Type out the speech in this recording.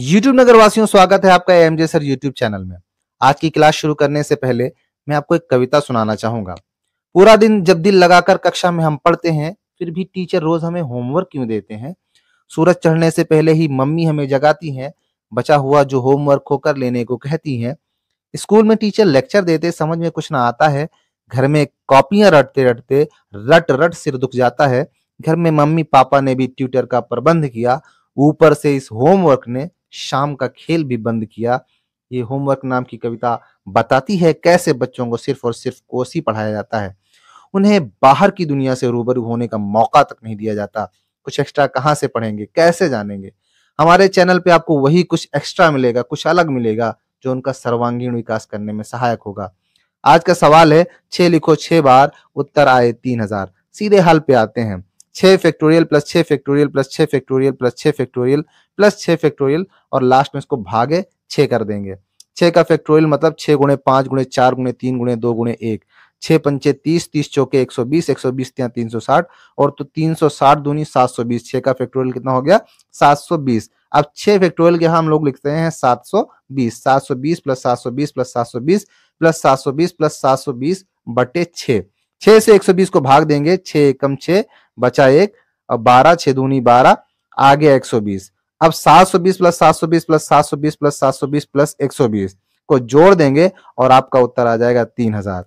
YouTube नगर वासियों स्वागत है आपका M J sir YouTube channel में। आज की क्लास शुरू करने से पहले मैं आपको एक कविता सुनाना चाहूँगा। पूरा दिन जब दिल लगाकर कक्षा में हम पढ़ते हैं, फिर भी टीचर रोज हमें होमवर्क क्यों देते हैं? सूरज चढ़ने से पहले ही मम्मी हमें जगाती हैं, बचा हुआ जो होमवर्क होकर लेने को कहती हैं। स्कूल में टीचर लेक्चर देते, समझ में कुछ ना आता है। घर में कॉपियाँ रटते रटते रट रट सिर दुख जाता है। घर में मम्मी पापा ने भी ट्यूटर का प्रबंध किया। ऊपर से इस होमवर्क ने शाम का खेल भी बंद किया। ये होमवर्क नाम की कविता बताती है कैसे बच्चों को सिर्फ़ और सिर्फ़ कोसी पढ़ाया जाता है। उन्हें बाहर की दुनिया से रूबरू होने का मौका तक नहीं दिया जाता। कुछ एक्स्ट्रा कहाँ से पढ़ेंगे? कैसे जानेंगे? हमारे चैनल पे आपको वही कुछ एक्स्ट्रा मिलेगा, कुछ अलग मिलेगा, जो उनका सर्वांगीण विकास करने में सहायक होगा। आज का सवाल है, छह लिखो छह बार, उत्तर आए तीन हज़ार। सीधे हल पे आते हैं। छह फैक्टोरियल प्लस छह फैक्टोरियल प्लस छह फैक्टोरियल प्लस छह फैक्टोरियल प्लस छह फैक्टोरियल और लास्ट में इसको भागे छह कर देंगे। छह का फैक्टोरियल मतलब छह गुणे पाँच गुणे चार गुणे तीन गुणे दो गुणे एक। छह पंचे तीस तीस चौके एक सौ बीस, एक सौ बीस तीन सौ साठ और तो तीन सौ साठ दूनी सात सौ बीस। छह का फैक्टोरियल कितना हो गया? सात सौ बीस। अब छह फैक्टोरियल के यहाँ हम लोग लिखते हैं सात सौ बीस। सात सौ बीस प्लस सात सौ बीस प्लस सात सौ बीस प्लस सात सौ बीस प्लस सात सौ बीस बटे छह। छह से एक सौ बीस को भाग देंगे। छह एकम छह बचा एक और बारह, छह दूनी बारह, आगे एक सौ बीस। अब सात सौ बीस प्लस सात सौ बीस प्लस सात सौ बीस प्लस सात सौ बीस प्लस एक सौ बीस को जोड़ देंगे और आपका उत्तर आ जाएगा तीन हज़ार।